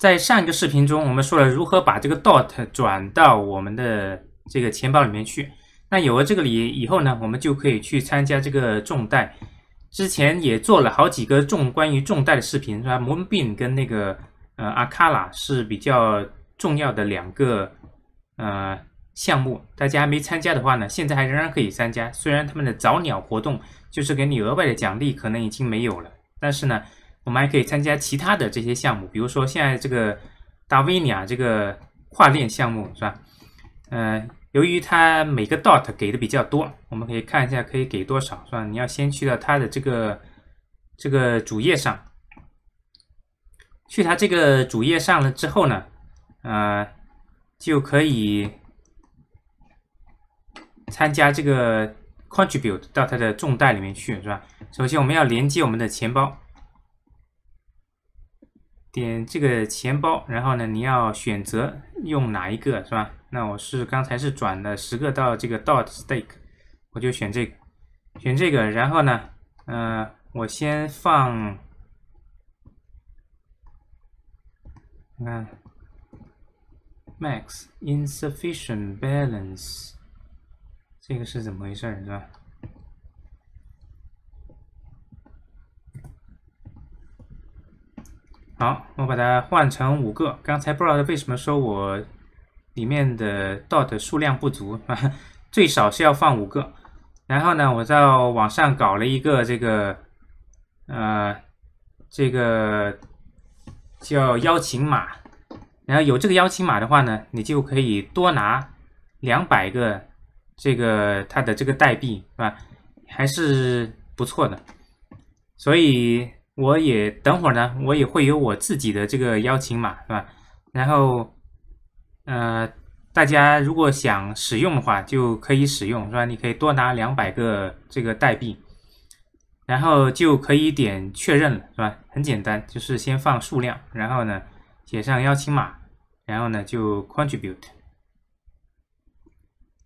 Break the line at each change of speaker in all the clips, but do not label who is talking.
在上一个视频中，我们说了如何把这个 DOT 转到我们的这个钱包里面去。那有了这个里以后呢，我们就可以去参加这个重贷。之前也做了好几个重关于重贷的视频，是吧？Moonbeam 跟那个呃 Akala 是比较重要的两个呃项目。大家还没参加的话呢，现在还仍然可以参加。虽然他们的早鸟活动就是给你额外的奖励，可能已经没有了，但是呢，我们还可以参加其他的这些项目，比如说现在这个达维尼亚这个跨链项目，是吧？嗯。由于它每个 dot 给的比较多，我们可以看一下可以给多少，是吧？你要先去到它的这个这个主页上，去它这个主页上了之后呢，呃，就可以参加这个 contribute 到它的重贷里面去，是吧？首先我们要连接我们的钱包，点这个钱包，然后呢，你要选择用哪一个，是吧？那我是刚才是转了十个到这个 dot stake，我就选这个，选这个，然后呢，呃，我先放，你看，max insufficient balance，这个是怎么回事是吧？好，我把它换成五个，刚才不知道为什么说我。里面的 dot 数量不足啊，最少是要放五个。然后呢，我在网上搞了一个这个，呃，这个叫邀请码。然后有这个邀请码的话呢，你就可以多拿两百个这个它的这个代币，是吧？还是不错的。所以我也等会儿呢，我也会有我自己的这个邀请码，是吧？然后。呃，大家如果想使用的话，就可以使用，是吧？你可以多拿两百个这个代币，然后就可以点确认了，是吧？很简单，就是先放数量，然后呢写上邀请码，然后呢就 contribute，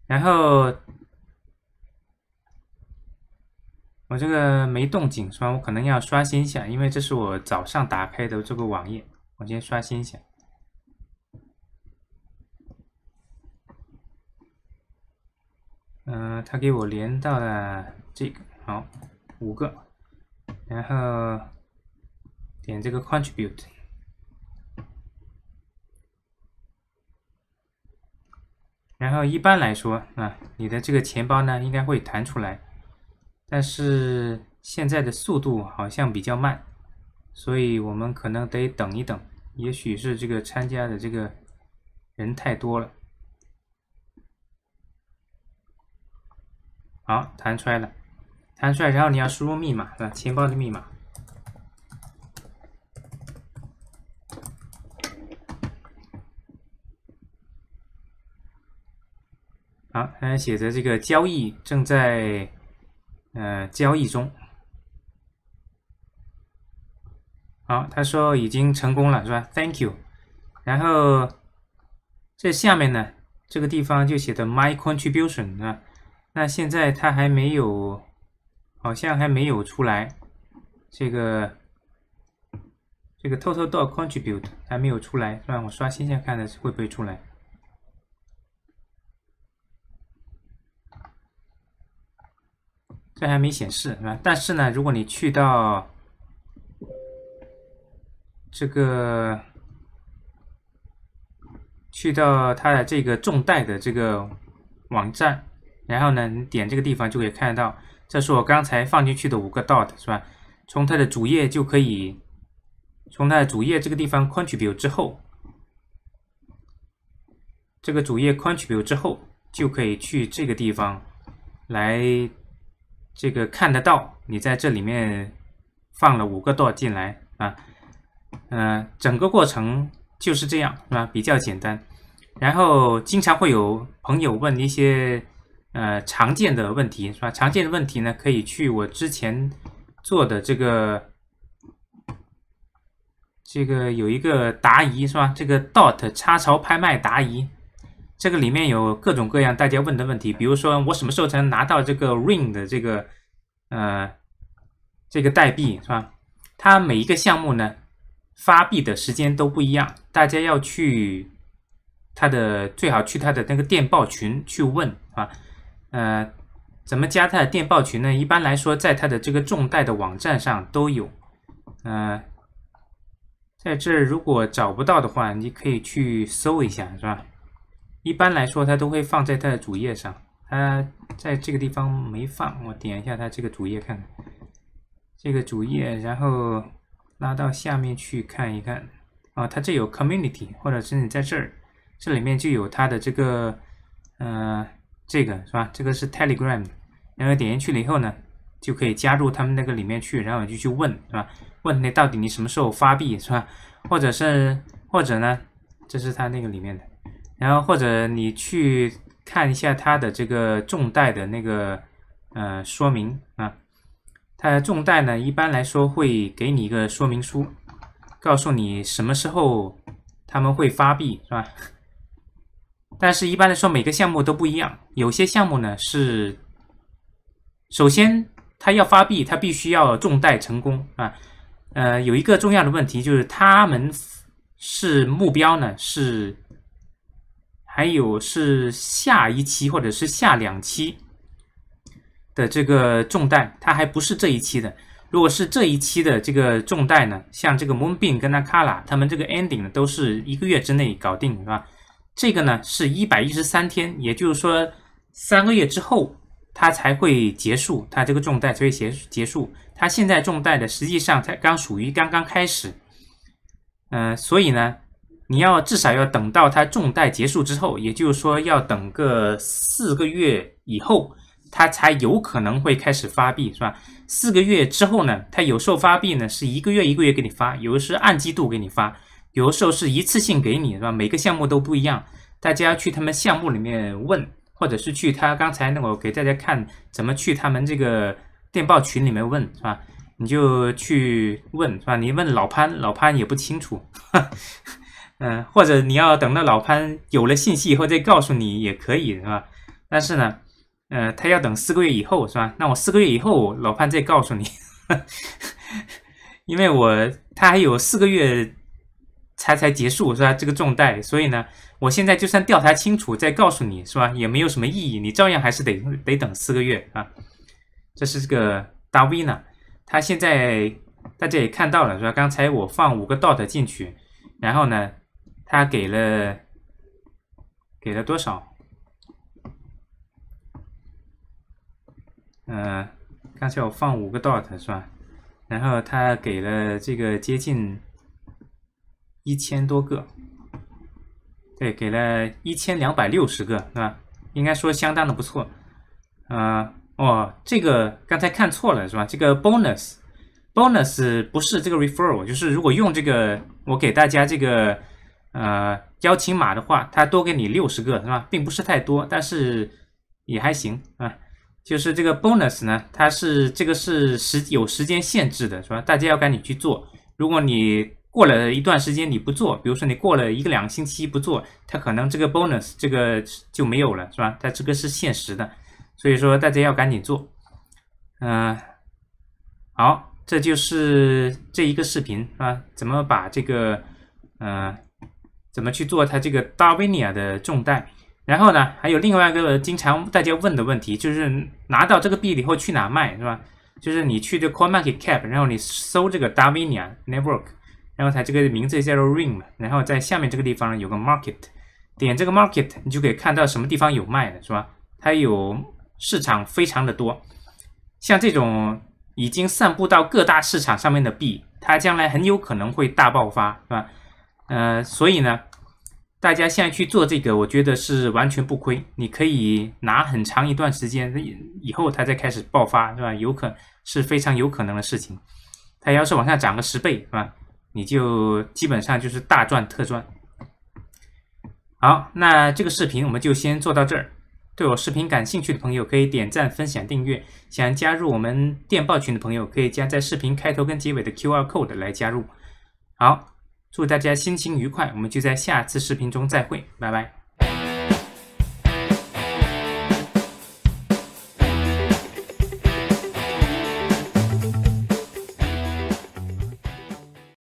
然后我这个没动静，是吧？我可能要刷新一下，因为这是我早上打开的这个网页，我先刷新一下。嗯，他给我连到了这个，好，五个，然后点这个 contribute，然后一般来说啊，你的这个钱包呢应该会弹出来，但是现在的速度好像比较慢，所以我们可能得等一等，也许是这个参加的这个人太多了。好，弹出来了，弹出来，然后你要输入密码，是吧？钱包的密码。好，它写着这个交易正在呃交易中。好，他说已经成功了，是吧？Thank you。然后这下面呢，这个地方就写的 My contribution 啊。那现在他还没有，好像还没有出来，这个这个 total dot contribute 还没有出来，让我刷新一下，看的会不会出来？这还没显示是吧？但是呢，如果你去到这个去到它的这个重带的这个网站。然后呢，你点这个地方就可以看得到，这是我刚才放进去的五个 dot，是吧？从它的主页就可以，从它的主页这个地方 contribute 之后，这个主页 contribute 之后，就可以去这个地方来这个看得到，你在这里面放了五个 dot 进来啊，嗯，整个过程就是这样，是吧？比较简单。然后经常会有朋友问一些。呃，常见的问题是吧？常见的问题呢，可以去我之前做的这个这个有一个答疑是吧？这个 dot 插槽拍卖答疑，这个里面有各种各样大家问的问题，比如说我什么时候才能拿到这个 ring 的这个呃这个代币是吧？它每一个项目呢，发币的时间都不一样，大家要去他的最好去他的那个电报群去问啊，呃，怎么加他的电报群呢？一般来说，在他的这个众贷的网站上都有，呃，在这如果找不到的话，你可以去搜一下，是吧？一般来说，它都会放在它的主页上，它在这个地方没放，我点一下它这个主页看看，这个主页，然后。拉到下面去看一看啊，它这有 community，或者是你在这儿，这里面就有它的这个，呃，这个是吧？这个是 Telegram，然后点进去了以后呢，就可以加入他们那个里面去，然后你就去问是吧？问你到底你什么时候发币是吧？或者是或者呢，这是它那个里面的，然后或者你去看一下它的这个重贷的那个呃说明啊。它重贷呢，一般来说会给你一个说明书，告诉你什么时候他们会发币，是吧？但是一般来说，每个项目都不一样。有些项目呢是，首先他要发币，他必须要重贷成功啊。呃，有一个重要的问题就是，他们是目标呢是，还有是下一期或者是下两期。的这个重贷，它还不是这一期的。如果是这一期的这个重贷呢，像这个 Moonbeam 跟 Nakala，他们这个 ending 都是一个月之内搞定，是吧？这个呢是一百一十三天，也就是说三个月之后它才会结束，它这个重贷才会结结束。它现在重带的实际上才刚属于刚刚开始，嗯，所以呢，你要至少要等到它重贷结束之后，也就是说要等个四个月以后。它才有可能会开始发币，是吧？四个月之后呢，它有时候发币呢是一个月一个月给你发，有的是按季度给你发，有的时候是一次性给你，是吧？每个项目都不一样，大家去他们项目里面问，或者是去他刚才那个给大家看怎么去他们这个电报群里面问，是吧？你就去问，是吧？你问老潘，老潘也不清楚，嗯，或者你要等到老潘有了信息以后再告诉你也可以，是吧？但是呢。呃，他要等四个月以后是吧？那我四个月以后，老潘再告诉你，因为我他还有四个月才才结束是吧？这个重贷，所以呢，我现在就算调查清楚再告诉你是吧，也没有什么意义，你照样还是得得等四个月啊。这是这个大 V 呢，他现在大家也看到了是吧？刚才我放五个 dot 进去，然后呢，他给了给了多少？呃，刚才我放五个 dot 是吧？然后他给了这个接近一千多个，对，给了一千两百六十个是吧？应该说相当的不错。啊，哦，这个刚才看错了是吧？这个 bonus bonus 不是这个 referral，就是如果用这个我给大家这个呃邀请码的话，他多给你六十个是吧？并不是太多，但是也还行啊。就是这个 bonus 呢，它是这个是时有时间限制的，是吧？大家要赶紧去做。如果你过了一段时间你不做，比如说你过了一个两个星期不做，它可能这个 bonus 这个就没有了，是吧？它这个是限时的，所以说大家要赶紧做。嗯，好，这就是这一个视频啊，怎么把这个呃，怎么去做它这个 Darwinia 的重贷。然后呢，还有另外一个经常大家问的问题，就是拿到这个币以后去哪卖，是吧？就是你去这 CoinMarketCap，然后你搜这个 Darwinia Network，然后它这个名字叫做 Ring，然后在下面这个地方有个 Market，点这个 Market，你就可以看到什么地方有卖的，是吧？它有市场非常的多，像这种已经散布到各大市场上面的币，它将来很有可能会大爆发，是吧？呃，所以呢。大家现在去做这个，我觉得是完全不亏。你可以拿很长一段时间，以后它再开始爆发，是吧？有可是非常有可能的事情。它要是往下涨个十倍，是吧？你就基本上就是大赚特赚。好，那这个视频我们就先做到这儿。对我视频感兴趣的朋友可以点赞、分享、订阅。想加入我们电报群的朋友可以加在视频开头跟结尾的 QR code 来加入。好。祝大家心情愉快，我们就在下次视频中再会，拜拜。